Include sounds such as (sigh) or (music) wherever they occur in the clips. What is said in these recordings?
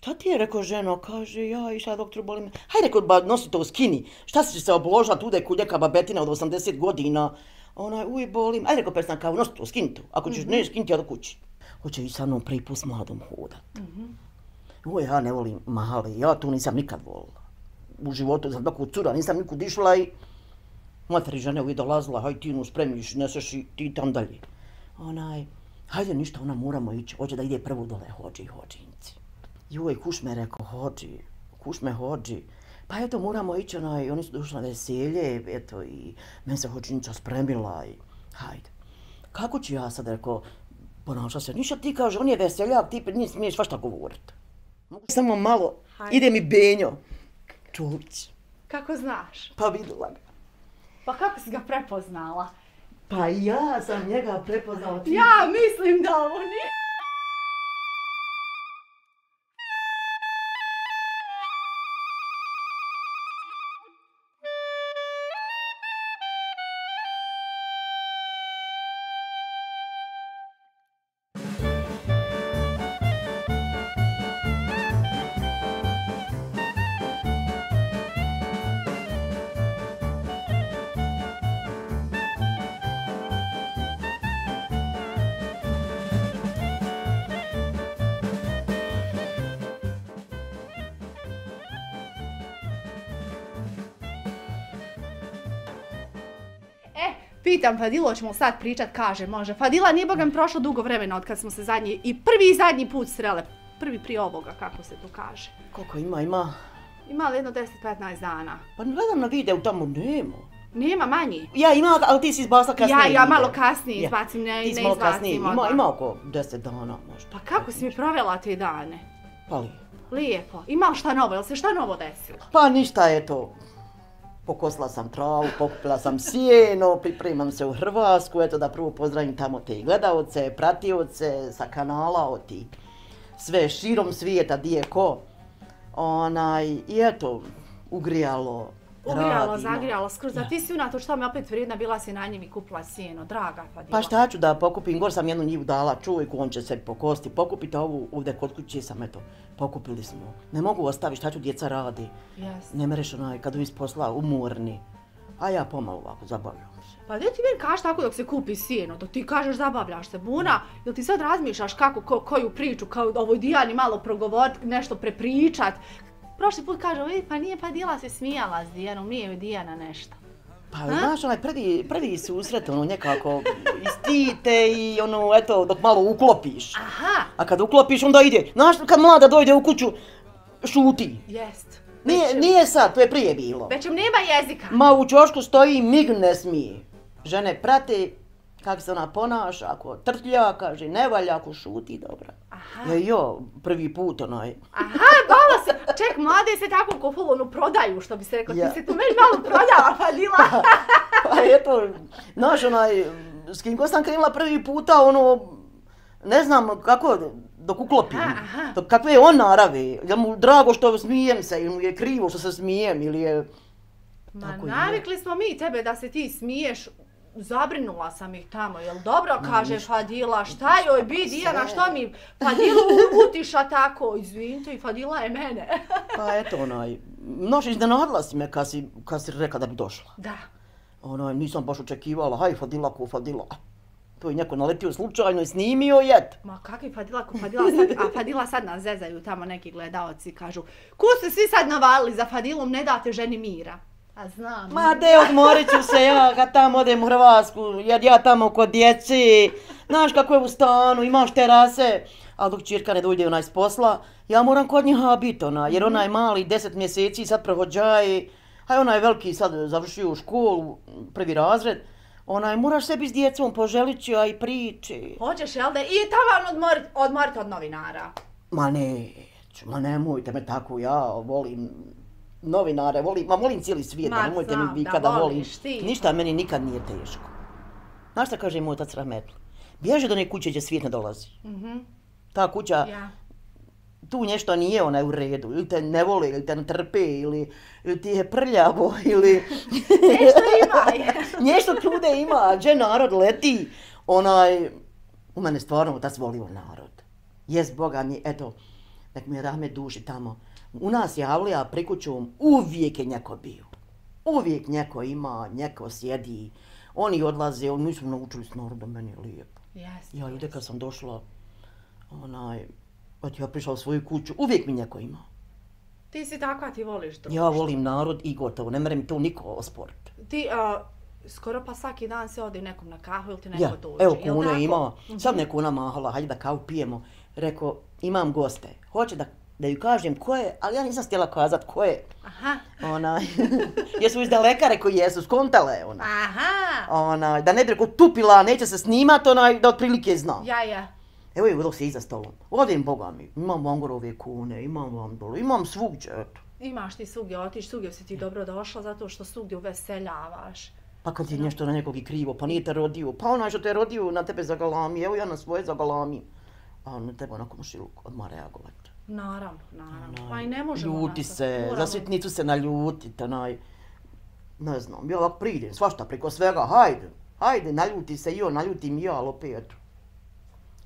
Šta ti je, rekao ženo, kaže, ja i šta doktor boli me. Hajde, rekao, ba, nosi to skini. Šta si se obložila tu da je kuljeka babetina od 80 godina? Onaj, uj, boli me. Ajde, rekao, prestan kao, nosi to, skini to. Ako ćeš, mm -hmm. ne, skini ti od kući. Hoće i sa mnom prvi put s mladom hodat. Mm -hmm. Uj, ja ne volim mali, ja tu nisam nikad volila. U životu sam tako cura, nisam nikud išla i... Materi žene uvijek dolazila, haj ti nu spremiš, neseš i ti tam dalje. Onaj, hajde ništa, ona moramo ići, hoće da ide prvo dole, hođi, hođinci. Juj, kuš me rekao, hođi, kuš me hođi. Pa eto, moramo ići, onaj, oni su došli na veselje, eto, i men se hođinica spremila i hajde. Kako ću ja sad, rekao, ponaša se, ništa ti kaže, on je veseljak, ti nije smiješ svašta govorit. Mogu samo malo, hajde. ide mi Benjo, Čulić. Kako znaš? Pa videla ga. Pa kako si ga prepoznala? Pa ja sam njega prepoznala. Ja mislim da ovo nije. Pitam Fadilo, ćemo sad pričat, kaže, može. Fadila, nije boga mi prošlo dugo vremena od kad smo se zadnji, i prvi i zadnji put srele. Prvi prije ovoga, kako se to kaže. Koliko ima, ima? Ima li jedno 10-15 dana? Pa gledam na videu, tamo nema. Nema manji. Ja, ima, ali ti si izbacila kasnije. Ja, ja malo kasnije izbacim, ne, ne izbacim. Kasnije. Ima, ima oko 10 dana možda. Pa kako si mi provela te dane? Pa lijepo. Lijepo. Ima šta novo, jel se šta novo desilo? Pa ništa je to pokosla sam travu, pokupila sam sjeno, pripremam se u Hrvatsku, eto da prvo pozdravim tamo te gledalce, pratioce sa kanala, oti sve širom svijeta, di je ko. Onaj, I eto, ugrijalo, Ugrijalo, zagrijalo, skroz. A ti si unatoč tome opet vrijedna, bila si na njim i kupila sjeno, draga pa Pa šta ću da pokupim, gor sam jednu njivu dala, čuvaj on će se pokosti, pokupite ovu ovdje kod kuće sam, eto, pokupili smo. Ne mogu ostaviti, šta ću djeca radi. Yes. Ne mereš onaj, kad iz posla, umorni. A ja pomalo ovako zabavljam. Pa gdje ti meni kaži tako dok se kupi sjeno, dok ti kažeš zabavljaš se, Buna, jel ti sad razmišljaš kako, ko, koju priču, kao ovoj Dijani malo progovorit, nešto prepričat, prošli put kaže, vidi, pa nije pa Dila se smijala s Dijanom, nije joj Dijana nešto. Pa ha? znaš, onaj prvi, prvi susret, ono nekako istite i ono, eto, dok malo uklopiš. Aha. A kad uklopiš, onda ide. Znaš, kad mlada dojde u kuću, šuti. Jest. Nije, Većem. nije sad, to je prije bilo. Većem nema jezika. Ma u čošku stoji, mig ne smije. Žene prate, kako se ona ponaša, ako trtlja, kaže, ne valja, ako šuti, dobra. Aha. Je, jo, prvi put onaj. Aha, malo se, ček, mlade se tako ko ono prodaju, što bi se rekao, ja. ti se tu meni malo prodala, pa dila. (laughs) pa, pa eto, znaš, onaj, s kim ko sam krenula prvi puta, ono, ne znam kako, dok uklopim, aha, aha. dok kakve je on naravi, je mu drago što smijem se, ili mu je krivo što se smijem, ili je... Ma, navikli smo mi tebe da se ti smiješ zabrinula sam ih tamo, jel dobro, kaže ništa. Fadila, šta joj bi, Dijana, što mi Fadilu utiša tako, izvinite, i Fadila je mene. (laughs) pa eto, onaj, noš iznenadila si me kad si, kad si rekla da bi došla. Da. Onaj, nisam baš očekivala, haj Fadila ko Fadila. To je neko naletio slučajno i snimio jet. Ma kakvi Fadila ko Fadila sad, a Fadila sad nas zezaju tamo neki gledalci, kažu, ko ste svi sad navalili za Fadilom, ne date ženi mira. A znam. Ma de, odmorit ću se ja kad tamo odem u Hrvatsku, jer ja tamo kod djeci. Znaš kako je u stanu, imaš terase. A dok čirka ne dojde onaj s posla, ja moram kod njiha biti ona, jer onaj mali deset mjeseci sad prohođaj, a onaj veliki sad završio u školu, prvi razred, onaj moraš sebi s djecom poželit ću, a i priči. Hoćeš, jel da? I tamo odmorit, odmorit od novinara. Ma ne, ma nemojte me tako, ja volim novinare, volim, ma volim cijeli svijet, ma, nemojte mi vi kada volim. Ti. Ništa meni nikad nije teško. Znaš šta kaže moj otac Rahmetli? Bježe do neke kuće gdje svijet ne dolazi. Mm -hmm. Ta kuća, ja. tu nešto nije ona u redu, ili te ne vole, ili te ne trpe, ili, ili ti je prljavo, (laughs) ili... (laughs) nešto ima. (laughs) nešto čude ima, gdje narod leti, onaj... U mene stvarno otac volio narod. Jes Boga mi, eto, nek mi je rahmet duši tamo. U nas je Avlija pri kućom uvijek je njeko bio. Uvijek njeko ima, njeko sjedi. Oni odlaze, oni nismo naučili s narodom, meni je lijepo. Jeste. Ja ovdje kad sam došla, onaj, od ja prišla u svoju kuću, uvijek mi njeko ima. Ti si takva, ti voliš društvo. Ja volim narod i gotovo, ne mere mi to niko osporiti. Ti, a, skoro pa svaki dan se odi nekom na kahu ili ti neko Ja, dođe. evo kuna je Mhm. sad neko ona mahala, hajde da kavu pijemo. Rekao, imam goste, hoće da, da ju kažem ko je, ali ja nisam htjela kazat ko je. Aha. Ona, (laughs) jesu iz daleka, rekao jesu, skontale ona. Aha. Ona, da ne bi rekao tupila, neće se snimat, onaj, da otprilike zna. Ja, ja. Evo je dok se iza stolom. Odim, boga mi, imam vangorove kune, imam vandolu, imam svugdje, eto. Imaš ti svugdje otiš, svugdje si ti dobro došla zato što svugdje uveseljavaš. Pa kad ti nešto na nekog i krivo, pa nije te rodio, pa onaj što te rodio na tebe zagalami, evo ja na svoje zagalami. A on na tebe onako mušiluk odmah reagovat. Naravno, naravno. Onaj, Pa i ne možemo Ljuti se, moramo- za sitnicu se naljutit, onaj, ne znam, ja ovak pridem, svašta preko svega, hajde, hajde, naljuti se i on, naljutim i ja, ali opet.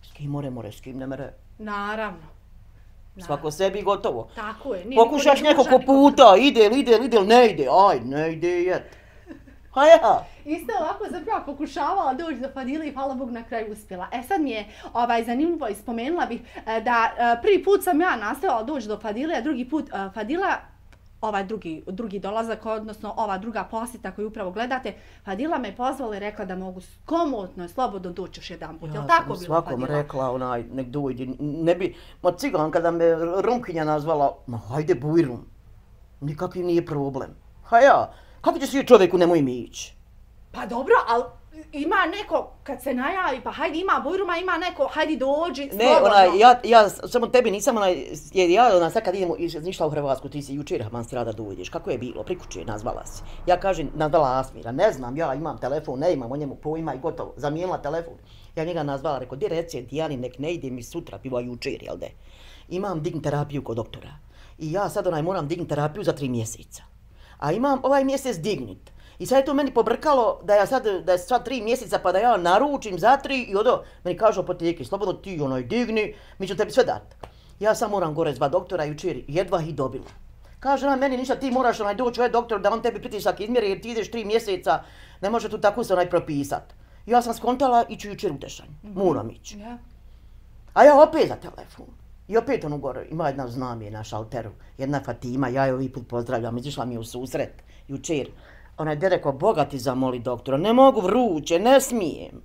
S kim more, more, s kim ne mere. Naravno. Svako sebi gotovo. Tako je. nije Pokušaš nekoliko puta, ide li, ide li, ide li, ne ide, aj, ne ide, jet. Ha ja, Isto ovako zapravo pokušavala doći do Fadile i hvala Bog na kraju uspjela. E sad mi je ovaj, zanimljivo i spomenula bih e, da e, prvi put sam ja nastavila doći do Fadile, a drugi put e, Fadila ovaj drugi, drugi dolazak, odnosno ova druga posjeta koju upravo gledate, Fadila me pozvala i rekla da mogu komotno i slobodno doći još jedan put. ja Jel tako bilo svakom Fadila? rekla, onaj, nek dojdi, ne bi, ma cigan kada me Rumkinja nazvala, ma hajde bujrum, nikakvi nije problem. Ha ja, kako će svi čovjeku nemoj mi ići? Pa dobro, ali ima neko, kad se najavi, pa hajde ima bujruma, ima neko, hajde dođi, Ne, slobodno. onaj, ja, ja samo tebi nisam onaj, jer ja ona sad kad idemo iš- išla u Hrvatsku, ti si jučer man strada da uđeš, kako je bilo, prikuće nazvala si. Ja kažem, nazvala Asmira, ne znam, ja imam telefon, ne imam o njemu pojma i gotovo, zamijenila telefon. Ja njega nazvala, rekao, di reci, Dijani, nek ne ide mi sutra, piva jučer, jel de. Imam dign terapiju kod doktora. I ja sad onaj moram dign terapiju za tri mjeseca. A imam ovaj mjesec dignit. I sad je to meni pobrkalo da ja sad, da je sad tri mjeseca pa da ja naručim za tri i odo, meni kažu apoteke, slobodno ti onaj digni, mi ću tebi sve dat. Ja sam moram gore zva doktora jučer, jedva i dobila. Kaže ona meni ništa, ti moraš onaj doći ovaj doktor da on tebi pritisak izmjeri jer ti ideš tri mjeseca, ne može tu tako se onaj propisat. Ja sam skontala i ću jučer u tešanj, moram ići. Ja. A ja opet za telefon. I opet ono gore, ima jedna znamije na šalteru, jedna Fatima, ja je ovih put pozdravljam, izišla mi je u susret, jučer. Ona je rekao, Boga ti zamoli doktora, ne mogu vruće, ne smijem.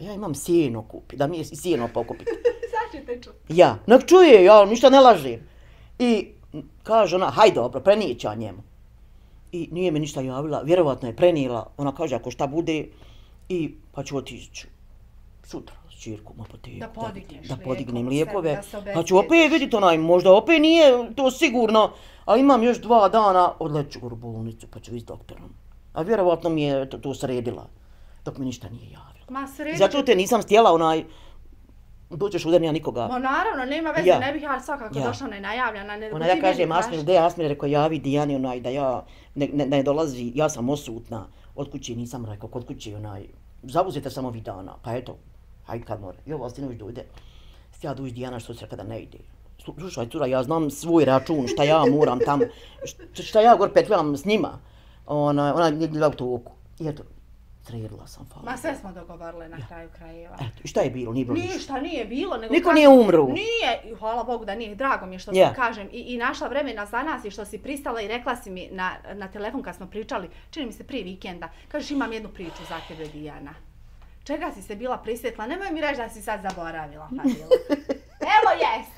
A ja imam sjeno kupi, da mi je sjeno pokupiti. (laughs) Sad ćete čuti. Ja, nek čuje, ja ništa ne lažem. I kaže ona, haj dobro, prenijet ja njemu. I nije mi ništa javila, vjerovatno je prenijela, ona kaže ako šta bude, i pa ću otići sutra s čirkom apoteku. Da podigneš da, da podignem lijekove, da se Pa ću opet vidjeti onaj, možda opet nije to sigurno, ali imam još dva dana, odleću u bolnicu pa ću vidjeti s doktorom. A vjerovatno mi je to, to sredila, dok mi ništa nije javila. Ma sreće. Zato te nisam stjela onaj, doćeš udan ja nikoga. Ma naravno, nema veze, Ja. ne bih ja svakako Ja. došla nenajavljena. Ne, Ona ja kažem Asmir, gdje je Asmir, rekao javi Dijani onaj da ja ne, ne, ne dolazi, ja sam osutna, od kuće nisam rekao, kod kuće onaj, zauzete samo ovih dana, pa eto, hajde kad mora, i ovo Ostinović dojde, ja dođi Dijana što se kada ne ide. Slu- Slušaj, cura, ja znam svoj račun, šta ja moram tamo, šta, ja gor petljam s njima, ona, ona je bila u toku. I eto, sredila sam, hvala. Ma sve smo dogovorile na kraju krajeva. Eto, šta je bilo, nije bilo ništa. Ništa nije bilo, nego Niko kažem, nije umro. Nije, hvala Bogu da nije, drago mi je što Ja. kažem i, i našla vremena za nas i što si pristala i rekla si mi na, na telefon kad smo pričali, čini mi se prije vikenda, kažeš imam jednu priču za tebe Dijana. Čega si se bila prisjetila? Nemoj mi reći da si sad zaboravila, Fadila. (laughs) Evo jest!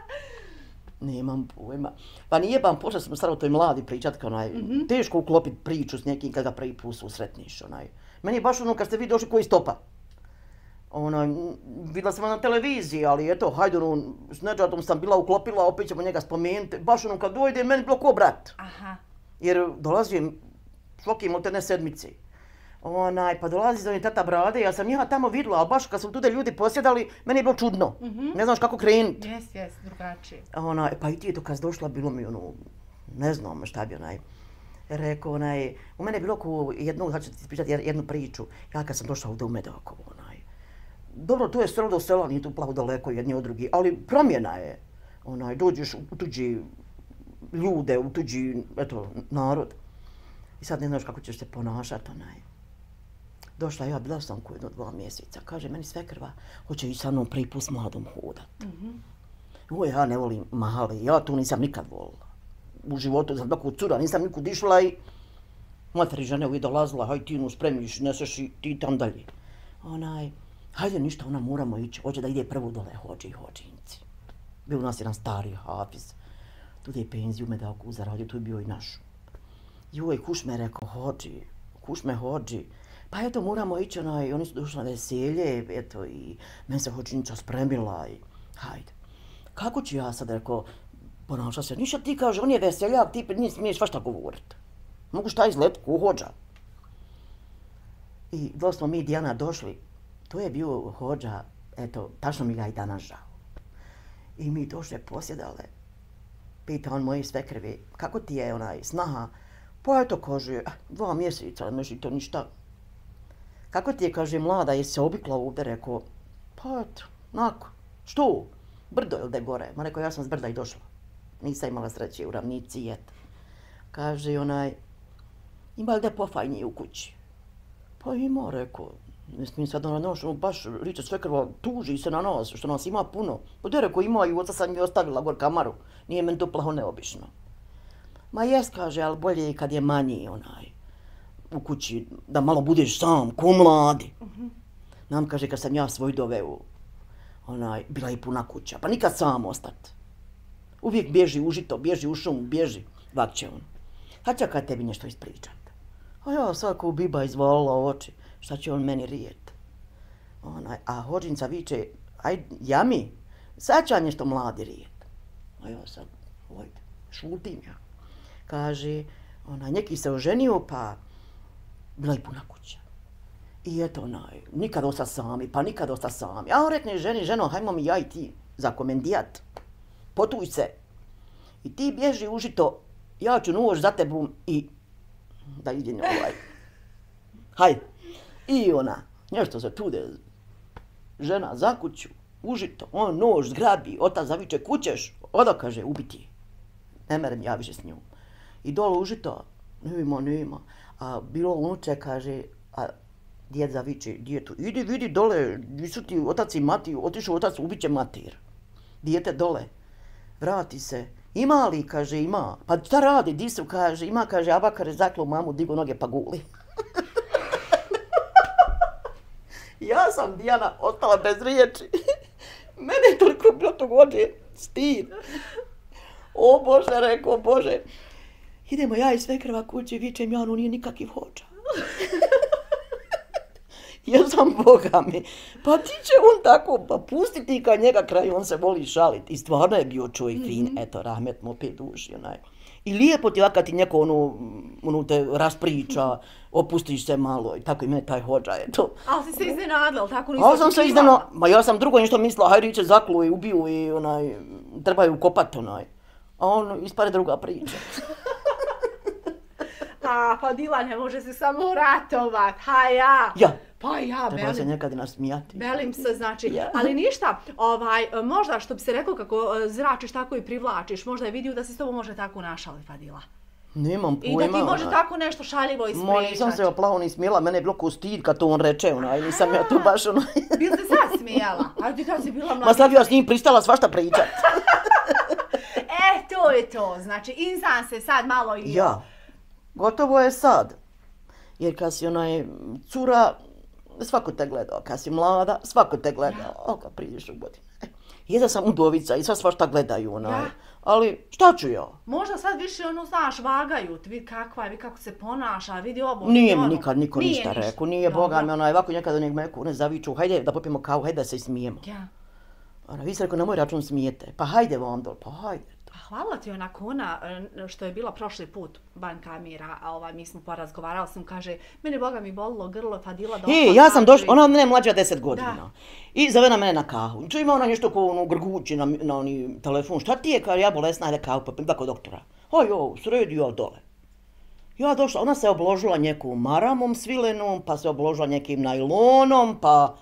(laughs) Nemam pojma. Pa nije vam počeo sam sad o toj mladi pričat, kao onaj, Mhm. teško uklopit priču s nekim kada prvi put susretniš, onaj. Meni je baš ono kad ste vi došli koji stopa. M, videla sam na televiziji, ali eto, hajde ono, s Nedžadom sam bila uklopila, opet ćemo njega spomenuti. Baš ono kad dojde, meni bilo ko brat. Aha. Jer dolazim svaki ne sedmice. Onaj, pa dolazi za tata brade, ja sam njega tamo vidjela, ali baš kad su tude ljudi posjedali, meni je bilo čudno. Ne znaš kako krenut. Jes, jes, drugačije. Ona, pa i ti je to kad došla, bilo mi ono, ne znam šta bi onaj, rekao onaj, u mene je bilo ko jednu, sad ću ti pričati jednu priču, ja kad sam došla ovdje u Medokovo, onaj, dobro, to je selo do sela, nije tu plavo daleko jedni od drugi, ali promjena je. onaj, dođeš u tuđi ljude, u tuđi, eto, narod. I sad ne znaš kako ćeš se ponašati, onaj. Došla ja, bila sam ko jedno dva mjeseca. Kaže, meni sve krva, hoće i sa mnom prvi put s mladom hodat. Mm -hmm. Ja ne volim male, ja tu nisam nikad volila. U životu sam tako cura, nisam nikud išla i materi žene uvijek dolazila, haj ti nu spremiš, neseš i ti tam dalje. Onaj, hajde ništa, ona moramo ići, hoće da ide prvo dole, hođe i hođinci. Bio u nas jedan stari hafiz, tu je penziju me dao zaradio, tu je bio i naš. Joj, kuš me rekao, hođi, kuš me hođi. Pa eto, moramo ići, onaj, oni su došli na veselje, eto, i meni se hođinica spremila i hajde. Kako ću ja sad, rekao, ponaša se, ništa ti kaže, on je veseljak, ti nije smiješ svašta govorit. Mogu šta izlet, ko hođa. I dok smo mi Dijana došli, to je bio hođa, eto, tačno mi ga i danas žao. I mi došle posjedale, pita on moji sve krvi, kako ti je onaj snaha? Pa eto, kaže, ah, dva mjeseca, ne znači to ništa. Kako ti je, kaže, mlada, je se obikla ovdje, rekao, pa eto, nako, što? Brdo je li da gore? Ma rekao, ja sam s brda i došla. Nisam imala sreće u ravnici, eto. Kaže onaj, ima li da pofajnije u kući? Pa ima, rekao, ne smijem sad ono, naš, ono baš liče Svekrva tuži se na nas, što nas ima puno. Pa da rekao, ima i oca sam mi ostavila gor kamaru, nije meni to plaho neobično. Ma jes, kaže, ali bolje je kad je manji onaj, u kući, da malo budeš sam, ko mladi. Uh -huh. Nam kaže, kad sam ja svoj doveo, onaj, bila je puna kuća, pa nikad sam ostat. Uvijek bježi u žito, bježi u šum, bježi, vak će on. Haća kad tebi nešto ispričat. A ja svako biba izvolila oči, šta će on meni rijet. Onaj, a hođinca viče, aj, jami, sad će nešto mladi rijet. A ja sad, ojde, šutim ja. Kaže, onaj, neki se oženio, pa bila je puna kuća. I eto, onaj, nikad osta sami, pa nikad osta sami. A on rekne ženi, ženo, hajmo mi ja i ti za komendijat. Potuj se. I ti bježi užito, ja ću nuož za tebom i da idem ovaj. Hajde. I ona, nešto se tude, žena za kuću, užito, on nož zgrabi, otac zaviče kućeš, oda kaže, ubiti. Ne merem ja više s njom. I dole užito, nema, nema. A bilo unuče, kaže, a djed zaviče djetu, idi vidi dole, nisu ti otac i mati, otišu otac, ubiće matir. Dijete dole, vrati se, Ima li, kaže, ima. Pa šta radi, di su, kaže, ima, kaže, Abakar je zaklo mamu, digo noge pa guli. (laughs) ja sam, Dijana, ostala bez riječi. (laughs) Mene je toliko bilo to gode, stid. O Bože, rekao, Bože. Idemo ja i sve krva kući, vičem ja, ono nije nikakvi hođa. (laughs) ja sam Boga mi. Pa ti će on tako, pa pusti ti ka njega kraj, on se voli šaliti. I stvarno je bio čovjek mm -hmm. fin, eto, rahmet mu opet duši, onaj. I lijepo ti ovakav ti neko ono, ono te raspriča, (laughs) opustiš se malo i tako i mene taj hođa je to. Ali si se iznenadila, tako nisi Ali sam se iznenadila, ma ja sam drugo nešto mislila, hajde iće zaklu i ubiju i onaj, trebaju kopat onaj. A on ispare druga priča. (laughs) A, pa Dila ne može se samo ratovat, ha ja. Ja. Pa ja, Treba belim. se nekad nasmijati. Belim se, znači, ja. ali ništa, ovaj, možda što bi se rekao kako e, zračiš tako i privlačiš, možda je vidio da se s tobom može tako našali, Fadila. Nemam pojma. I da ti može ona. tako nešto šaljivo ispričati. Ma nisam se oplavo ni smijela, mene je bilo ko stid kad to on reče, onaj, nisam ja tu baš onaj. Bil se sad smijela? A ti kad si bila mlada? Ma sad bi ja s njim pristala svašta pričat. (laughs) e, to je to, znači, insan se sad malo i... Ja, gotovo je sad. Jer kad si onaj cura, svako te gleda, kad si mlada, svako te gleda, o, kad priđeš u godine. Jedna sam udovica i sad svašta gledaju, onaj. Ja. Ali šta ću ja? Možda sad više ono, znaš, vagaju, vidi kakva je, vidi kako se ponaša, vidi ovo. Nije mi ono. nikad niko nije ništa, ništa rekao, nije Dobro. Boga mi onaj, ovako nekada nek me ne zaviču, hajde da popijemo kavu, hajde da se smijemo. Ja. Ona, vi se rekao, na moj račun smijete, pa hajde vam dol, pa hajde hvala ti onako ona e, što je bila prošli put ban kamera, a ovaj, mi smo porazgovarali, sam kaže, mene Boga mi bolilo grlo, Fadila došla. E, ja sam došla, ona od mene mlađa 10 godina. Da. I zove na mene na kahu. Ču ima ona nešto ko ono grgući na, na oni telefon. Šta ti je, kaže, ja bolesna, ajde kahu, pa pa kod doktora. Oj, jo, sredi ja dole. Ja došla, ona se obložila nekom maramom svilenom, pa se obložila nekim najlonom, pa...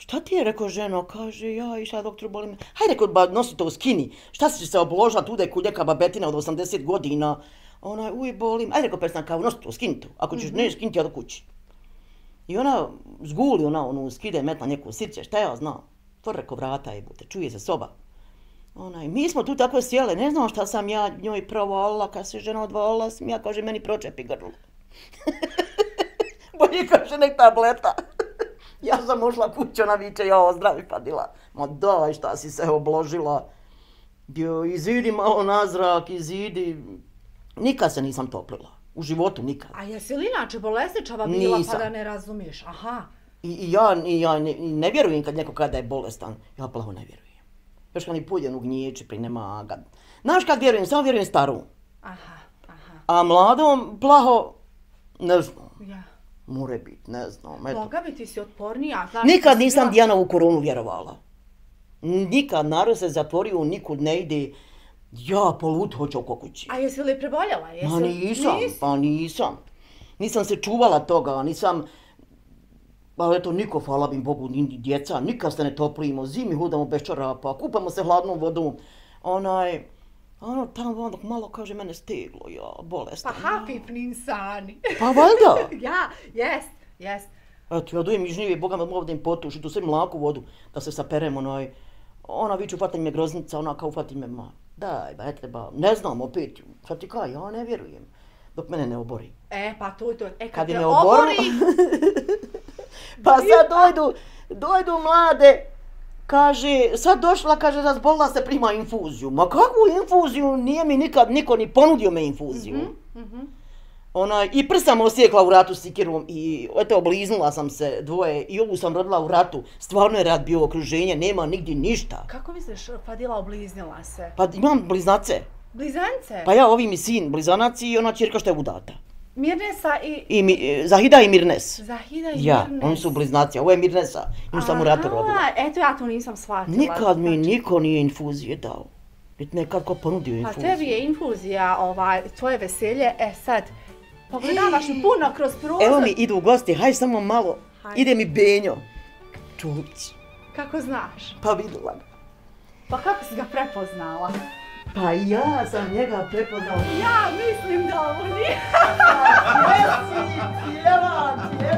Šta ti je, rekao ženo, kaže, ja išla doktor boli me. Hajde, rekao, ba, nosi to skini. Šta si se obložila tu da je kuljeka babetina od 80 godina? Onaj, uj, boli me. Ajde, rekao, pesna, kao, nosi to, skini to. Ako ćeš, mm -hmm. ne, skini ti ja do kući. I ona zguli, ona, onu, skide, metla neku sirće, šta ja znam. To rekao, vrata je, bute, čuje se soba. Onaj, mi smo tu tako sjele, ne znam šta sam ja njoj provala, kad se žena odvala, sam ja, kaže, meni pročepi grlo. (laughs) Bolje kaže, nek tableta. Ja sam ušla kuću, ona viče, ja ozdravi padila. Ma daj, šta si se obložila. Bio, izidi malo nazrak, izidi. Nikad se nisam toplila. U životu nikad. A jesi li inače bolesničava bila Nisam. pa da ne razumiješ? Aha. I, i ja, i ja ne, i ne vjerujem kad neko kada je bolestan. Ja plavo ne vjerujem. Još kad ni puljen u gnječi, pri nema ga. Znaš kad vjerujem? Samo vjerujem staru. Aha, aha. A mladom, plaho, ne znam. Ja. More bit, ne znam. Eto. Boga bi ti si otpornija. Znaš, Nikad nisam bila- Dijanovu koronu vjerovala. Nikad, narod se zatvorio, nikud ne ide. Ja polut hoću oko kući. A jesi li preboljela? Jesi... Ma nisam, Nisi? pa nisam. Nisam se čuvala toga, nisam... Pa eto, niko, hvala bi Bogu, ni ni djeca, nikad se ne toplimo, zimi hudamo bez čorapa, kupamo se hladnom vodom. Onaj, ono tamo onda malo kaže mene steglo, ja, Pa bolestan. happy insani. Pa valjda. (laughs) ja, jest, jest. Eto, ja dojem iz žnjive, Boga me mogu da im potuši, tu sve mlaku vodu, da se saperem, onaj, ona viču, fati me groznica, ona kao fati me, ma, daj, ba, ne treba, ne znam, opet, sad ti kaj, ja ne vjerujem, dok mene ne obori. E, pa to, to, e, kad, Kad te je obori, (laughs) pa sad (laughs) dojdu, dojdu mlade, kaže, sad došla, kaže, razbolila se, prima infuziju. Ma kakvu infuziju, nije mi nikad niko ni ponudio me infuziju. Mhm. Ona, I prst sam osjekla u ratu sikirom i eto, obliznula sam se dvoje i ovu sam rodila u ratu. Stvarno je rat bio okruženje, nema nigdje ništa. Kako misliš, Fadila obliznila se? Pa imam bliznace. Blizance? Pa ja, ovi mi sin blizanac i ona čirka što je udata. Mirnesa i I mi, Zahida i Mirnes. Zahida i Ja, Mirnes. oni su bliznaci, a ovo je Mirnesa. Nju sam u ratu rodila. Aha, eto ja to nisam shvatila. Nikad mi Znači, niko nije infuzije dao. Niti nekad ko ponudio Pa infuziju. tebi je infuzija, ovaj, tvoje veselje, e sad, pogledavaš mi puno kroz prozor. Evo mi idu gosti, haj samo malo. Hajde. Ide mi Benjo. Čulić. Kako znaš? Pa vidjela ga. Pa kako si ga prepoznala? Pa ja sam njega prepoznao. Ja mislim da ovo nije. Jesi, tjera, tjera.